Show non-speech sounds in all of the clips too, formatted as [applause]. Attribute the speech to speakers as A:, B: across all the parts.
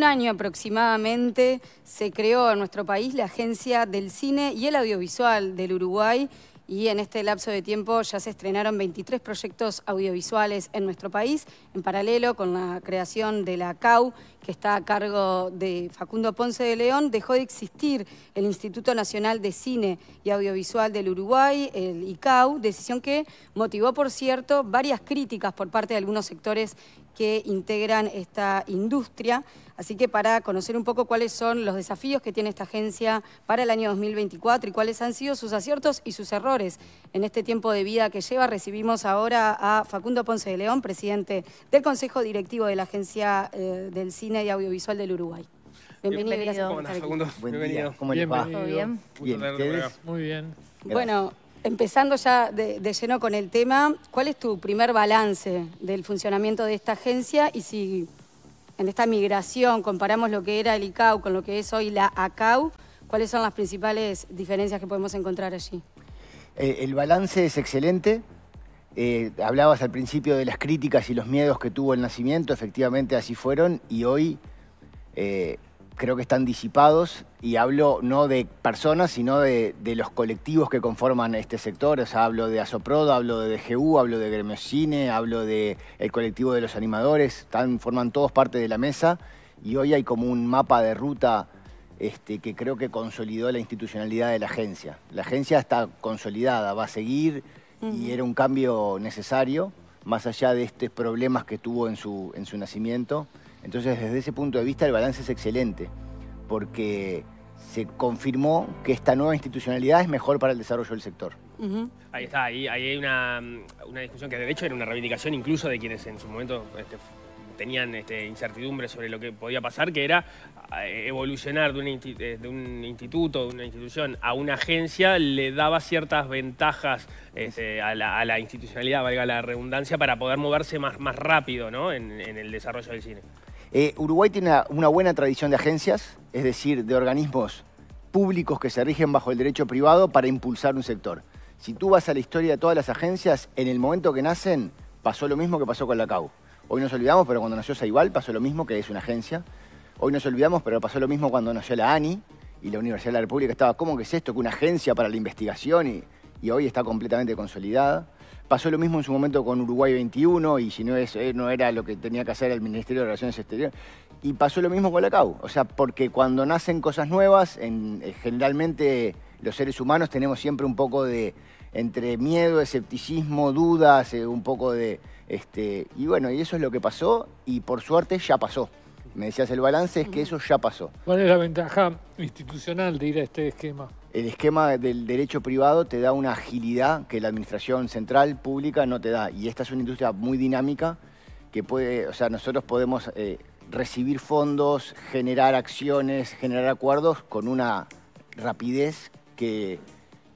A: un año aproximadamente se creó en nuestro país la Agencia del Cine y el Audiovisual del Uruguay y en este lapso de tiempo ya se estrenaron 23 proyectos audiovisuales en nuestro país, en paralelo con la creación de la CAU, que está a cargo de Facundo Ponce de León, dejó de existir el Instituto Nacional de Cine y Audiovisual del Uruguay, el ICAU, decisión que motivó, por cierto, varias críticas por parte de algunos sectores que integran esta industria. Así que para conocer un poco cuáles son los desafíos que tiene esta agencia para el año 2024 y cuáles han sido sus aciertos y sus errores en este tiempo de vida que lleva, recibimos ahora a Facundo Ponce de León, presidente del Consejo Directivo de la Agencia eh, del Cine y Audiovisual del Uruguay.
B: Bienvenido. Bienvenido. ¿Cómo
C: estás, Facundo?
B: Bienvenido.
C: ¿Cómo le va?
B: ¿Todo bien?
C: Bien,
D: Muy bien.
A: Bueno, empezando ya de, lleno con el tema, ¿cuál es tu primer balance del funcionamiento de esta agencia y si en esta migración comparamos lo que era el ICAU con lo que es hoy la ACAU, ¿cuáles son las principales diferencias que podemos encontrar allí?
C: Eh, el balance es excelente. Eh, hablabas al principio de las críticas y los miedos que tuvo el nacimiento, efectivamente así fueron, y hoy eh, creo que están disipados y hablo no de personas, sino de, los colectivos que conforman este sector. O sea, hablo de Asoprodo, hablo de DGU, hablo de Gremio Cine, hablo del colectivo de los animadores. Están, forman todos parte de la mesa y hoy hay como un mapa de ruta este, que creo que consolidó la institucionalidad de la agencia. La agencia está consolidada, va a seguir y era un cambio necesario, más allá de estos problemas que tuvo en su, en su nacimiento. Entonces, desde ese punto de vista, el balance es excelente, porque se confirmó que esta nueva institucionalidad es mejor para el desarrollo del sector.
B: Ahí está, ahí, hay una, discusión que de hecho era una reivindicación incluso de quienes en su momento este, tenían este, incertidumbre sobre lo que podía pasar, que era eh, evolucionar de un, eh, de un, instituto, de una institución a una agencia, le daba ciertas ventajas este, a, la, institucionalidad, valga la redundancia, para poder moverse más, más rápido ¿no? en el desarrollo del cine.
C: Eh, Uruguay tiene una, buena tradición de agencias, es decir, de organismos públicos que se rigen bajo el derecho privado para impulsar un sector. Si tú vas a la historia de todas las agencias, en el momento que nacen, pasó lo mismo que pasó con la CAU. Hoy nos olvidamos, pero cuando nació Saibal pasó lo mismo, que es una agencia. Hoy nos olvidamos, pero pasó lo mismo cuando nació la ANI y la Universidad de la República estaba, ¿cómo que es esto? Que una agencia para la investigación y hoy está completamente consolidada. Pasó lo mismo en su momento con Uruguay 21 y si no, es, eh, no era lo que tenía que hacer el Ministerio de Relaciones Exteriores. Y pasó lo mismo con la CAU. O sea, porque cuando nacen cosas nuevas, en, eh, generalmente los seres humanos tenemos siempre un poco de entre miedo, escepticismo, dudas, eh, un poco de... Este, y bueno, y eso es lo que pasó y por suerte ya pasó. Me decías el balance es que eso ya pasó.
D: ¿Cuál es la ventaja institucional de ir a este esquema?
C: el esquema del derecho privado te da una agilidad que la administración central, pública, no te da. Y esta es una industria muy dinámica que puede, o sea, nosotros podemos eh, recibir fondos, generar acciones, generar acuerdos con una rapidez que,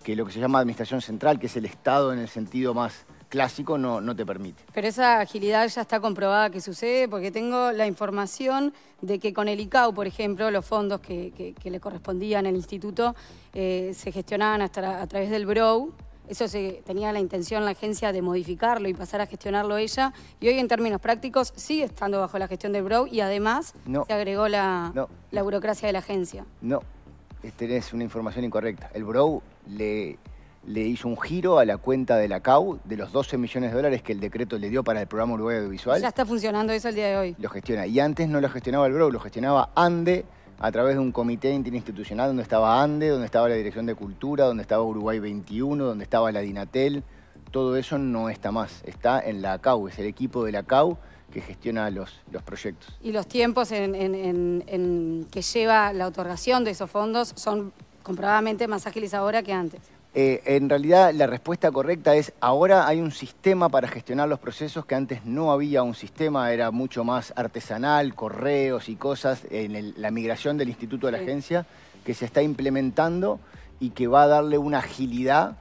C: que lo que se llama administración central, que es el Estado en el sentido más clásico no, no te permite.
A: Pero esa agilidad ya está comprobada que sucede porque tengo la información de que con el ICAO, por ejemplo, los fondos que, le correspondían al instituto eh, se gestionaban hasta a través del BROW, eso se, tenía la intención la agencia de modificarlo y pasar a gestionarlo ella. Y hoy en términos prácticos sigue estando bajo la gestión del BROW y además se agregó la, la burocracia de la agencia.
C: No, tenés una información incorrecta. El BROW le le hizo un giro a la cuenta de la CAU de los 12 millones de dólares que el decreto le dio para el programa Uruguay Audiovisual.
A: Ya está funcionando eso el día de hoy.
C: Lo gestiona. Y antes no lo gestionaba el BRO, lo gestionaba ANDE a través de un comité interinstitucional donde estaba ANDE, donde estaba la Dirección de Cultura, donde estaba Uruguay 21, donde estaba la DINATEL. Todo eso no está más, está en la CAU, es el equipo de la CAU que gestiona los, los proyectos.
A: ¿Y los tiempos en que lleva la otorgación de esos fondos son comprobadamente más ágiles ahora que antes?
C: Eh, en realidad la respuesta correcta es ahora hay un sistema para gestionar los procesos que antes no había un sistema, era mucho más artesanal, correos y cosas, en la migración del instituto a la agencia, que se está implementando y que va a darle una agilidad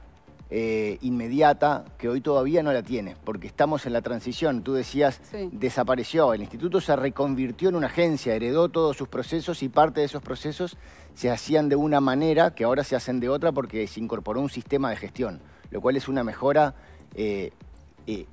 C: eh, inmediata que hoy todavía no la tiene, porque estamos en la transición. Tú decías, desapareció, el instituto se reconvirtió en una agencia, heredó todos sus procesos y parte de esos procesos se hacían de una manera que ahora se hacen de otra porque se incorporó un sistema de gestión, lo cual es una mejora eh, eh,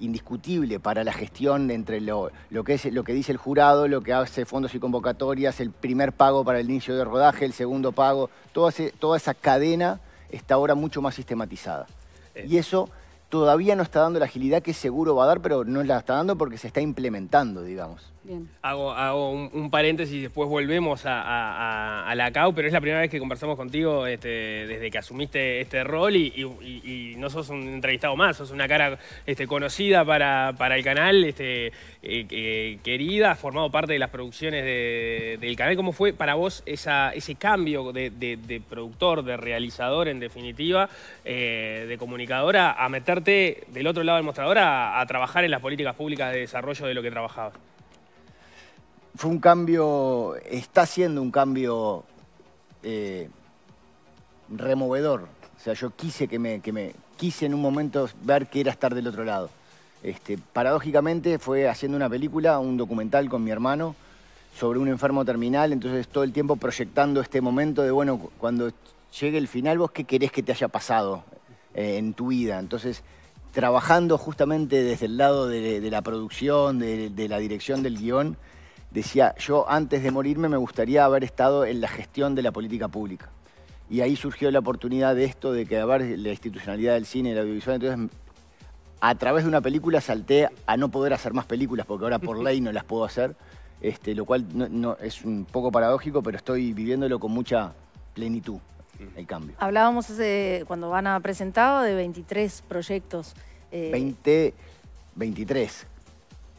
C: indiscutible para la gestión entre lo, que es, lo que dice el jurado, lo que hace fondos y convocatorias, el primer pago para el inicio de rodaje, el segundo pago, toda, toda esa cadena está ahora mucho más sistematizada. Eh. Y eso todavía no está dando la agilidad que seguro va a dar, pero no la está dando porque se está implementando, digamos.
B: Hago, un, paréntesis y después volvemos a, la CAU, pero es la primera vez que conversamos contigo este, desde que asumiste este rol y, no sos un entrevistado más, sos una cara este, conocida para, el canal, este, eh, querida, has formado parte de las producciones del canal. ¿Cómo fue para vos ese cambio de, productor, de realizador en definitiva, eh, de comunicadora, a meterte del otro lado del mostrador a, a trabajar en las políticas públicas de desarrollo de lo que trabajabas?
C: Fue un cambio, está siendo un cambio eh, removedor. O sea, yo quise que me, que me, quise en un momento ver qué era estar del otro lado. Este, paradójicamente fue haciendo una película, un documental con mi hermano sobre un enfermo terminal, entonces todo el tiempo proyectando este momento de, bueno, cuando llegue el final, vos qué querés que te haya pasado eh, en tu vida. Entonces, trabajando justamente desde el lado de, la producción, de, de la dirección del guion, decía, yo antes de morirme me gustaría haber estado en la gestión de la política pública. Y ahí surgió la oportunidad de esto, de que haber la institucionalidad del cine y la audiovisual. Entonces, a través de una película salté a no poder hacer más películas, porque ahora por ley no las puedo hacer, este, lo cual no, es un poco paradójico, pero estoy viviéndolo con mucha plenitud, el cambio.
E: Hablábamos cuando van a presentado de 23 proyectos.
C: 20, eh, 23.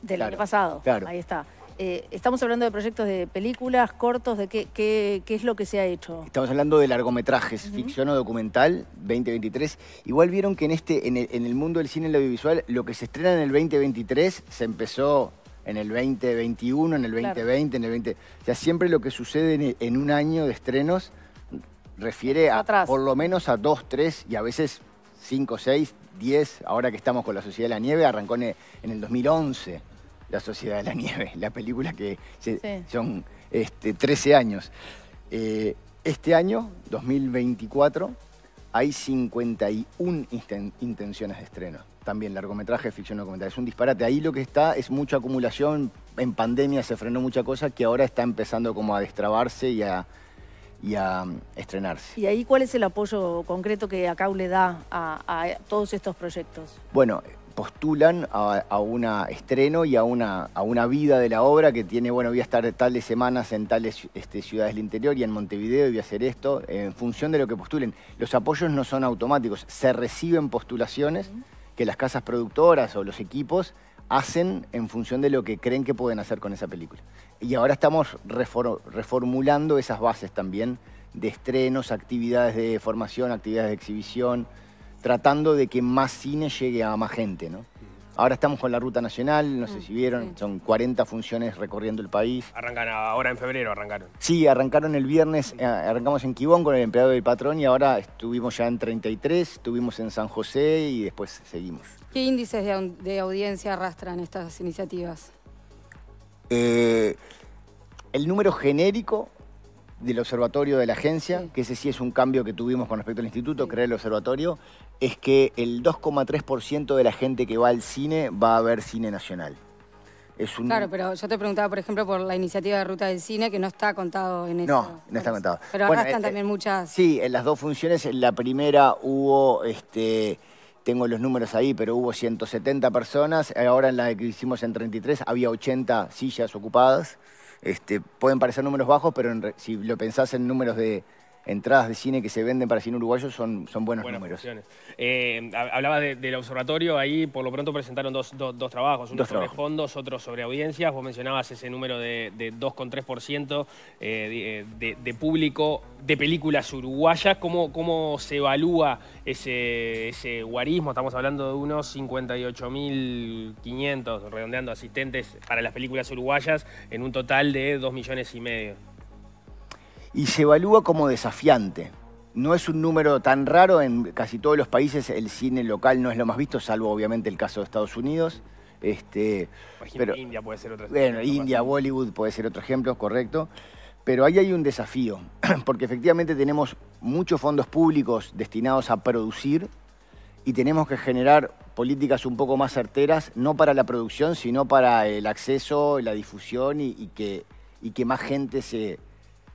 E: Del año pasado, claro. ahí está. Eh, estamos hablando de proyectos de películas, cortos, de qué, qué, es lo que se ha hecho.
C: Estamos hablando de largometrajes, ficción o documental, 2023. Igual vieron que en, este, en el, mundo del cine y el audiovisual, lo que se estrena en el 2023 se empezó en el 2021, en el 2020, en el 20... O sea, siempre lo que sucede en, un año de estrenos refiere a por lo menos a dos, tres y a veces cinco, seis, diez. Ahora que estamos con la Sociedad de la Nieve, arrancó en el 2011. La Sociedad de la Nieve, la película que son este, 13 años. Eh, este año, 2024, hay 51 intenciones de estreno. También largometraje, ficción documental. Es un disparate. Ahí lo que está es mucha acumulación. En pandemia se frenó mucha cosa que ahora está empezando como a destrabarse y a, y a mm, estrenarse.
E: ¿Y ahí cuál es el apoyo concreto que ACAU le da a todos estos proyectos?
C: Bueno, postulan a, un estreno y a una, a una vida de la obra que tiene, bueno, voy a estar tales semanas en tales este, ciudades del interior y en Montevideo y voy a hacer esto, en función de lo que postulen. Los apoyos no son automáticos, se reciben postulaciones que las casas productoras o los equipos hacen en función de lo que creen que pueden hacer con esa película. Y ahora estamos reformulando esas bases también de estrenos, actividades de formación, actividades de exhibición, tratando de que más cine llegue a más gente, ¿no? Ahora estamos con la Ruta Nacional, no sé mm, si vieron, son 40 funciones recorriendo el país.
B: Arrancan ahora en febrero, arrancaron.
C: Sí, arrancaron el viernes, eh, arrancamos en Quibón con el empleado del patrón y ahora estuvimos ya en 33, estuvimos en San José y después seguimos.
A: ¿Qué índices de, audiencia arrastran estas iniciativas?
C: Eh, el número genérico del observatorio de la agencia, que ese sí es un cambio que tuvimos con respecto al instituto, crear el observatorio, es que el 2,3% de la gente que va al cine va a ver cine nacional.
A: Es un... Claro, pero yo te preguntaba, por ejemplo, por la iniciativa de Ruta del Cine, que no está contado en eso.
C: No, no está contado.
A: Pero bueno, arrastran eh, también muchas...
C: Sí, en las dos funciones, en la primera hubo... este tengo los números ahí, pero hubo 170 personas. Ahora en la que hicimos en 33 había 80 sillas ocupadas. Este, pueden parecer números bajos, pero si lo pensás en números de entradas de cine que se venden para cine uruguayo son, son buenos números.
B: Eh, hablabas del observatorio, ahí por lo pronto presentaron dos, trabajos, uno sobre fondos, otro sobre audiencias. Vos mencionabas ese número de, 2,3% eh, de, de, público de películas uruguayas. ¿Cómo, cómo se evalúa ese, ese guarismo? Estamos hablando de unos 58.500, redondeando asistentes para las películas uruguayas, en un total de 2 millones y medio
C: y se evalúa como desafiante. No es un número tan raro, en casi todos los países el cine local no es lo más visto, salvo obviamente el caso de Estados Unidos. Este,
B: pero, India puede ser otro
C: ejemplo. Bueno, India, Bollywood puede ser otro ejemplo, correcto. Pero ahí hay un desafío, [clears throat] porque efectivamente tenemos muchos fondos públicos destinados a producir y tenemos que generar políticas un poco más certeras, no para la producción, sino para el acceso, la difusión y, que, y que más gente se,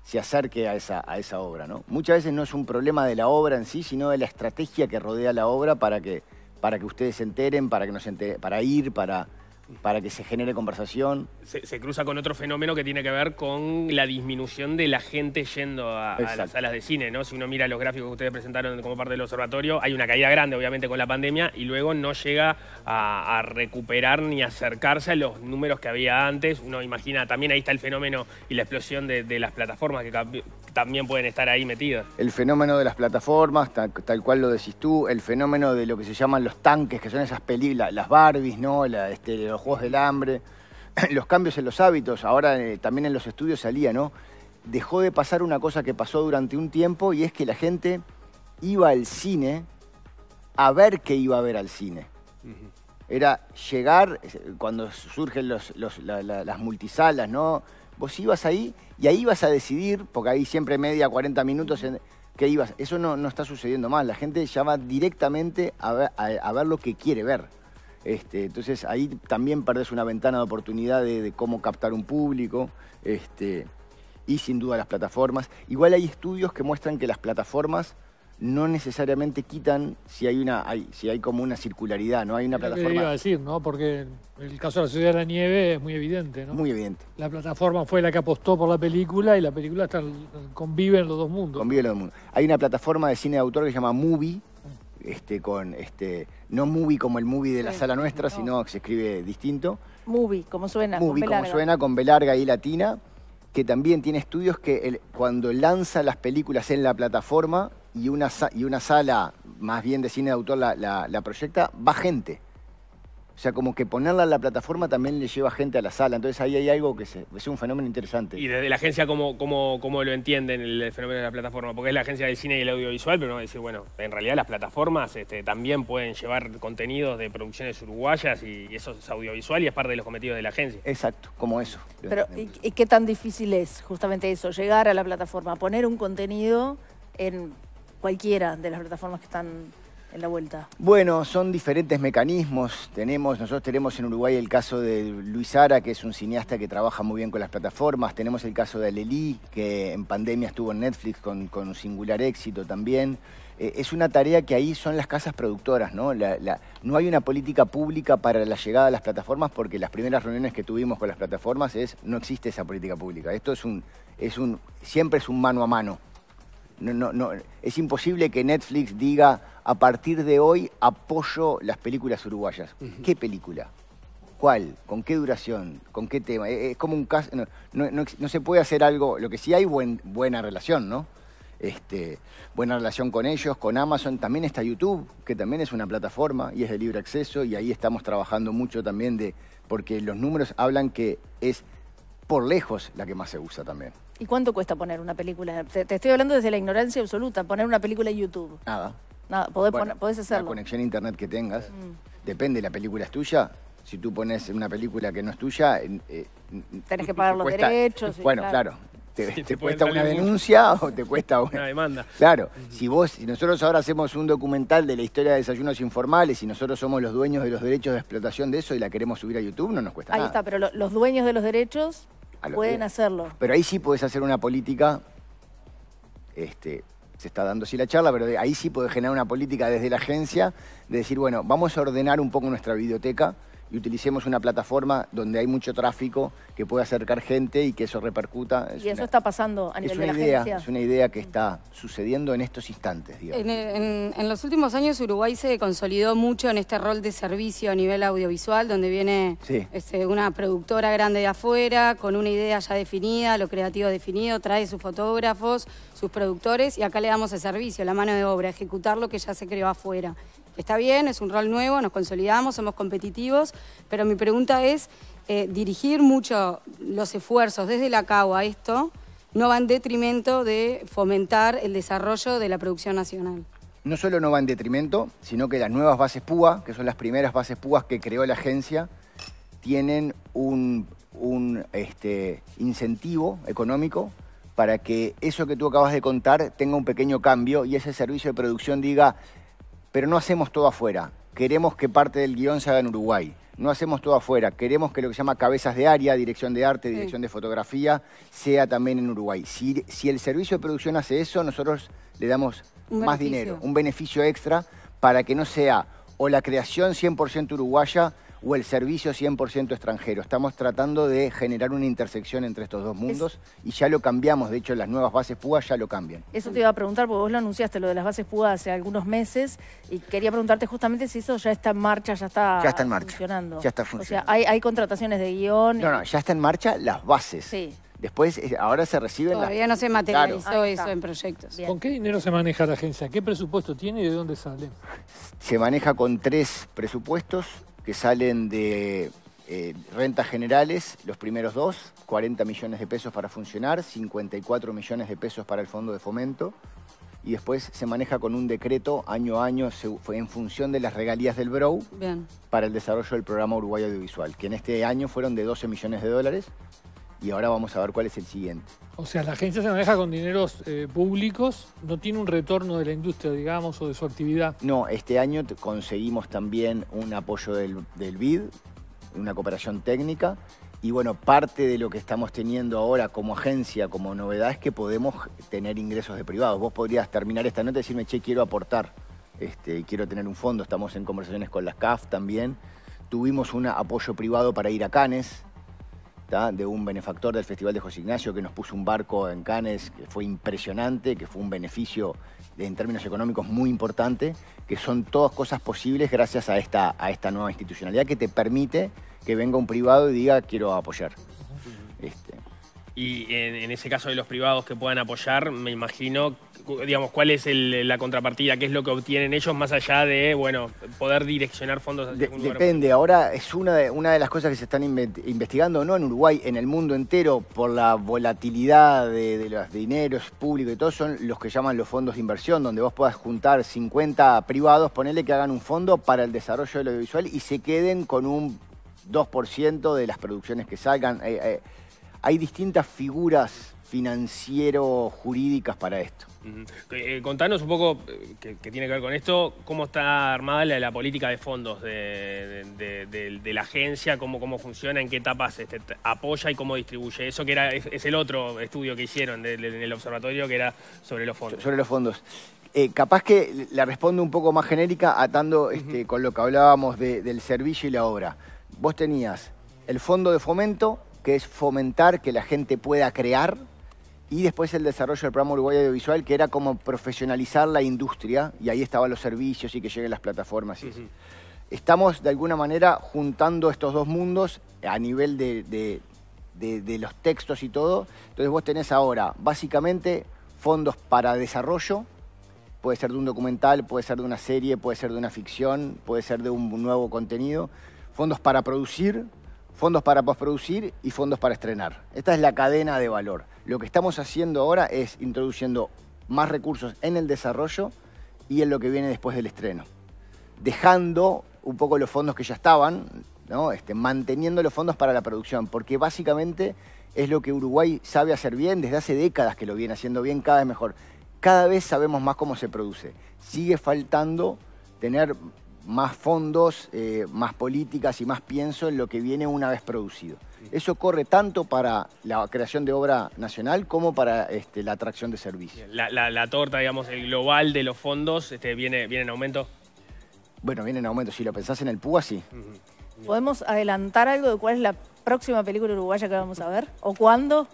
C: se acerque a esa, a esa obra. ¿no? Muchas veces no es un problema de la obra en sí, sino de la estrategia que rodea la obra para que, para que ustedes se enteren, para, que nos para ir, para, para que se genere conversación.
B: Se, cruza con otro fenómeno que tiene que ver con la disminución de la gente yendo a, las salas de cine, ¿no? Si uno mira los gráficos que ustedes presentaron como parte del observatorio, hay una caída grande, obviamente, con la pandemia, y luego no llega a, recuperar ni acercarse a los números que había antes. Uno imagina, también ahí está el fenómeno y la explosión de, las plataformas que también pueden estar ahí metidas.
C: El fenómeno de las plataformas, tal, cual lo decís tú, el fenómeno de lo que se llaman los tanques, que son esas películas, las Barbies, ¿no? La, este, los Juegos del Hambre, [clears throat] los cambios en los hábitos, ahora eh, también en los estudios salía, ¿no? Dejó de pasar una cosa que pasó durante un tiempo y es que la gente iba al cine a ver qué iba a ver al cine. Era llegar, cuando surgen las multisalas, ¿no? Vos ibas ahí y ahí ibas a decidir, porque ahí siempre media, 40 minutos, ¿qué ibas? Eso no, no, está sucediendo más. La gente ya va directamente a ver lo que quiere ver. Este, entonces ahí también perdés una ventana de oportunidad de, cómo captar un público este, y sin duda las plataformas. Igual hay estudios que muestran que las plataformas no necesariamente quitan si hay una hay, si hay como una circularidad, ¿no? Hay una plataforma.
D: iba a decir, ¿no? Porque el caso de la Ciudad de la Nieve es muy evidente, ¿no?
C: Muy evidente.
D: La plataforma fue la que apostó por la película y la película está, convive en los dos mundos.
C: Convive en los dos mundos. Hay una plataforma de cine de autor que se llama Movie, este, con este, no movie como el movie de la sala nuestra, sino que se escribe distinto.
E: Movie, como suena.
C: Movie, como suena, con B larga y latina, que también tiene estudios que cuando lanza las películas en la plataforma y una, y una sala más bien de cine de autor la proyecta, va gente. O sea, como que ponerla en la plataforma también le lleva gente a la sala. Entonces ahí hay algo que es un fenómeno interesante.
B: Y desde la agencia, ¿cómo, cómo, cómo lo entienden el fenómeno de la plataforma? Porque es la agencia del cine y el audiovisual, pero no va a decir, bueno, en realidad las plataformas este, también pueden llevar contenidos de producciones uruguayas y eso es audiovisual y es parte de los cometidos de la agencia.
C: Exacto, como eso.
E: Pero, ¿y qué tan difícil es justamente eso? Llegar a la plataforma, poner un contenido en cualquiera de las plataformas que están en la vuelta?
C: Bueno, son diferentes mecanismos. Tenemos, nosotros tenemos en Uruguay el caso de Luis Ara, que es un cineasta que trabaja muy bien con las plataformas. Tenemos el caso de Alelí, que en pandemia estuvo en Netflix con, singular éxito también. Eh, es una tarea que ahí son las casas productoras, ¿no? no hay una política pública para la llegada a las plataformas porque las primeras reuniones que tuvimos con las plataformas es no existe esa política pública. Esto es un, es un, siempre es un mano a mano. No, no, no, es imposible que Netflix diga a partir de hoy apoyo las películas uruguayas. ¿Qué película? ¿Cuál? ¿Con qué duración? ¿Con qué tema? Es como un caso. No, se puede hacer algo. Lo que sí hay buen, buena relación, ¿no? Este, buena relación con ellos, con Amazon. También está YouTube, que también es una plataforma y es de libre acceso. Y ahí estamos trabajando mucho también de. Porque los números hablan que es por lejos la que más se usa también.
E: ¿Y cuánto cuesta poner una película? Te, estoy hablando desde la ignorancia absoluta, poner una película en YouTube.
C: Nada.
E: Nada, podés, hacerlo.
C: La conexión a internet que tengas, mm. depende, la película es tuya. Si tú pones una película que no es tuya...
E: Eh, Tenés que pagar los derechos.
C: bueno, claro. Te, cuesta una denuncia o te cuesta
B: una, demanda.
C: Claro, si vos, si nosotros ahora hacemos un documental de la historia de desayunos informales y nosotros somos los dueños de los derechos de explotación de eso y la queremos subir a YouTube, no nos cuesta
E: nada.
C: Ahí
E: está, pero los dueños de los derechos Pueden hacerlo.
C: Pero ahí sí puedes hacer una política, este, se está dando así la charla, pero ahí sí puedes generar una política desde la agencia de decir, bueno, vamos a ordenar un poco nuestra biblioteca y utilicemos una plataforma donde hay mucho tráfico que puede acercar gente y que eso repercuta.
E: y eso está pasando a nivel de la
C: idea,
E: agencia.
C: Es una idea que está sucediendo en estos instantes.
A: En, los últimos años Uruguay se consolidó mucho en este rol de servicio a nivel audiovisual, donde viene este, una productora grande de afuera, con una idea ya definida, lo creativo definido, trae sus fotógrafos, sus productores y acá le damos el servicio, la mano de obra, ejecutar lo que ya se creó afuera. Está bien, es un rol nuevo, nos consolidamos, somos competitivos, pero mi pregunta es, eh, dirigir mucho los esfuerzos desde la CAU a esto no va en detrimento de fomentar el desarrollo de la producción nacional.
C: No solo no va en detrimento, sino que las nuevas bases PUA, que son las primeras bases PUA que creó la agencia, tienen un, este, incentivo económico para que eso que tú acabas de contar tenga un pequeño cambio y ese servicio de producción diga, pero no hacemos todo afuera. queremos que parte del guion se haga en Uruguay. No hacemos todo afuera, queremos que lo que se llama cabezas de área, dirección de arte, dirección de fotografía, sea también en Uruguay. Si, si el servicio de producción hace eso, nosotros le damos
A: Un
C: más
A: beneficio.
C: dinero, un beneficio extra para que no sea o la creación 100% uruguaya o el servicio 100% extranjero. Estamos tratando de generar una intersección entre estos dos mundos y ya lo cambiamos. De hecho, las nuevas bases PUA ya lo cambian.
E: Eso te iba a preguntar, porque vos lo anunciaste, lo de las bases PUA hace algunos meses, y quería preguntarte justamente si eso ya está en marcha, ya está,
C: Ya está en marcha.
E: funcionando.
C: Ya está
E: O sea,
C: funcionando.
E: hay, hay contrataciones de guion.
C: No, no, ya está en marcha las bases.
E: Sí.
C: Después, eh, ahora se reciben las...
A: Todavía no se materializó
E: Claro.
A: Eso en proyectos.
E: Bien.
D: ¿Con qué dinero se maneja la agencia? ¿Qué presupuesto tiene y de dónde sale?
C: Se maneja con tres presupuestos que salen de eh, rentas generales, los primeros dos, 40 millones de pesos para funcionar, 54 millones de pesos para el fondo de fomento, y después se maneja con un decreto año a año en función de las regalías del BROW
A: Bien.
C: para el desarrollo del programa Uruguay Audiovisual, que en este año fueron de 12 millones de dólares, y ahora vamos a ver cuál es el siguiente.
D: O sea, la agencia se maneja con dineros eh, públicos, no tiene un retorno de la industria, digamos, o de su actividad.
C: No, este año conseguimos también un apoyo del, del BID, una cooperación técnica. Y bueno, parte de lo que estamos teniendo ahora como agencia, como novedad, es que podemos tener ingresos de privados. Vos podrías terminar esta nota y decirme, che, quiero aportar, este, quiero tener un fondo. Estamos en conversaciones con las CAF también. Tuvimos un apoyo privado para ir a Cannes, ¿tá? de un benefactor del Festival de José Ignacio que nos puso un barco en Cannes que fue impresionante, que fue un beneficio en términos económicos muy importante, que son todas cosas posibles gracias a esta, a esta nueva institucionalidad que te permite que venga un privado y diga quiero apoyar. Este,
B: Y en, en ese caso de los privados que puedan apoyar, me imagino, digamos, cuál es el- la contrapartida, qué es lo que obtienen ellos más allá de, bueno, poder direccionar fondos hacia
C: De-
B: algún lugar.
C: depende, ahora es una de, una de las cosas que se están inve- investigando, no en Uruguay, en el mundo entero, por la volatilidad de, de los dineros públicos y todo, son los que llaman los fondos de inversión, donde vos puedas juntar 50 privados, ponerle que hagan un fondo para el desarrollo del audiovisual y se queden con un 2% de las producciones que salgan. Eh, eh, hay distintas figuras financiero-jurídicas para esto.
B: Ujú. Eh, contanos un poco, eh, que, que tiene que ver con esto, cómo está armada la, la política de fondos de, de- de- de la agencia, cómo, cómo funciona, en qué etapas este, apoya y cómo distribuye. Eso que era es, es el otro estudio que hicieron en el observatorio, que era sobre los fondos.
C: sobre los fondos. Eh, capaz que la respondo un poco más genérica, atando este, con lo que hablábamos de- del servicio y la obra. Vos tenías el fondo de fomento, que es fomentar que la gente pueda crear, y después el desarrollo del programa Uruguay Audiovisual, que era como profesionalizar la industria, y ahí estaban los servicios y que lleguen las plataformas. y. Estamos de alguna manera juntando estos dos mundos a nivel de, de- de- de los textos y todo. Entonces vos tenés ahora básicamente fondos para desarrollo, puede ser de un documental, puede ser de una serie, puede ser de una ficción, puede ser de un nuevo contenido, fondos para producir, fondos para postproducir y fondos para estrenar. Esta es la cadena de valor. Lo que estamos haciendo ahora es introduciendo más recursos en el desarrollo y en lo que viene después del estreno dejando un poco los fondos que ya estaban, ¿no? Este, manteniendo los fondos para la producción, porque básicamente es lo que Uruguay sabe hacer bien, desde hace décadas que lo viene haciendo bien, cada vez mejor. Cada vez sabemos más cómo se produce. Sigue faltando tener más fondos, eh, más políticas y más pienso en lo que viene una vez producido. Eso corre tanto para la creación de obra nacional como para este, la atracción de servicios.
B: La, la- la torta, digamos, el global de los fondos este, viene, viene en aumento.
C: Bueno, viene en aumento. Si lo pensás en el PUA, sí.
E: ¿Podemos adelantar algo de cuál es la próxima película uruguaya que vamos a ver? ¿O cuándo?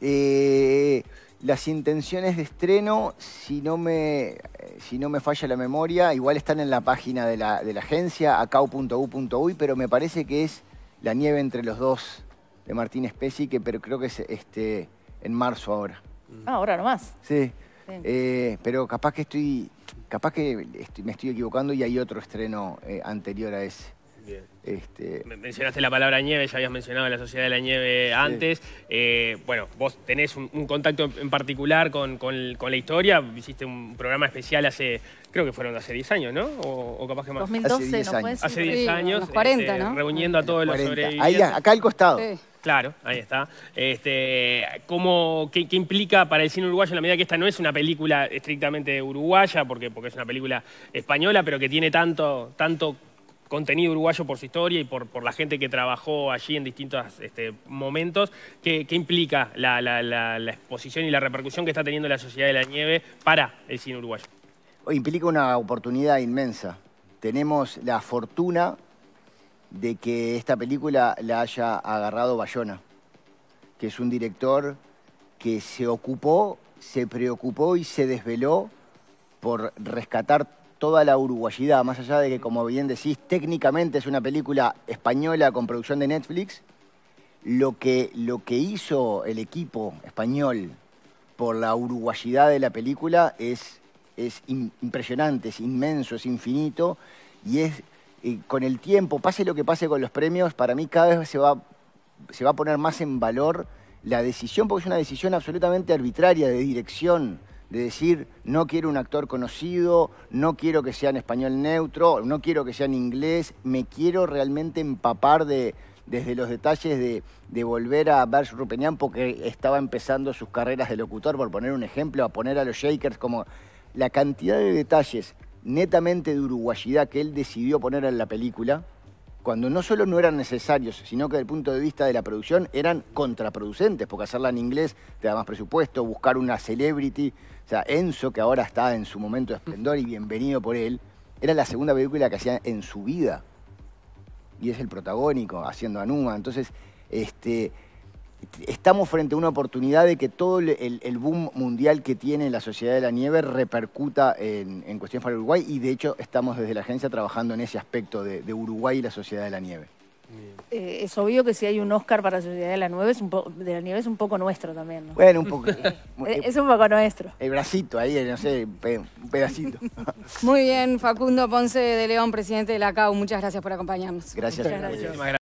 C: Eh, las intenciones de estreno, si no, me, si no me falla la memoria, igual están en la página de la, de la agencia, acau.u.uy, pero me parece que es La nieve entre los dos de Martín Spezi, que pero creo que es este, en marzo ahora.
E: Ah, ahora nomás.
C: Sí. Eh, pero capaz que estoy, capaz que estoy- me estoy equivocando y hay otro estreno eh, anterior a ese.
B: Bien.
C: Este,
B: Men- Mencionaste la palabra nieve, ya habías mencionado la Sociedad de la Nieve antes. Eh, bueno, vos tenés un, un contacto en particular con, con- con la historia. Hiciste un programa especial hace, creo que fueron hace 10 años, ¿no? O, o capaz que más.
E: 2012,
C: 10
E: ¿no fue?
C: años.
E: Sí,
B: Hace
E: por ahí.
B: 10
A: Sí,
B: años,
A: los 40,
B: este,
A: ¿no?
B: reuniendo a todos los
C: 40.
B: sobrevivientes.
C: Ahí, acá al costado.
A: Sí.
B: Claro, ahí está. Este, ¿cómo, qué, implica para el cine uruguayo en la medida que esta no es una película estrictamente uruguaya, porque, porque es una película española, pero que tiene tanto, tanto contenido uruguayo por su historia y por, por la gente que trabajó allí en distintos este, momentos. ¿Qué, implica la, exposición y la repercusión que está teniendo la Sociedad de la Nieve para el cine uruguayo?
C: Implica una oportunidad inmensa. Tenemos la fortuna de que esta película la haya agarrado Bayona, que es un director que se ocupó, se preocupó y se desveló por rescatar toda la uruguayidad, más allá de que, como bien decís, técnicamente es una película española con producción de Netflix, lo que, lo que hizo el equipo español por la uruguayidad de la película es, es impresionante, es inmenso, es infinito, y es con el tiempo, pase lo que pase con los premios, para mí cada vez se va, se va a poner más en valor la decisión, porque es una decisión absolutamente arbitraria de dirección, de decir, no quiero un actor conocido, no quiero que sea en español neutro, no quiero que sea en inglés, me quiero realmente empapar de, desde los detalles de, volver a Berge Rupenian porque estaba empezando sus carreras de locutor, por poner un ejemplo, a poner a los Shakers como la cantidad de detalles netamente de uruguayidad que él decidió poner en la película, cuando no solo no eran necesarios, sino que desde el punto de vista de la producción eran contraproducentes, porque hacerla en inglés te da más presupuesto, buscar una celebrity, o sea, Enzo, que ahora está en su momento de esplendor y bienvenido por él, era la segunda película que hacía en su vida. Y es el protagónico, haciendo a Numa. Entonces, este, estamos frente a una oportunidad de que todo el, boom mundial que tiene la Sociedad de la Nieve repercuta en, en cuestión para Uruguay y de hecho estamos desde la agencia trabajando en ese aspecto de Uruguay y la Sociedad de la Nieve.
E: Eh, es obvio que si hay un Oscar para la Sociedad de la Nieve es un, de la nieve es un poco nuestro también. ¿no?
C: Bueno, un poco. [laughs] [laughs]
E: es un poco nuestro.
C: El bracito ahí, no sé, un pedacito. [laughs]
A: Muy bien, Facundo Ponce de León, presidente de la CAU. Muchas gracias por acompañarnos.
C: Gracias. Muchas gracias.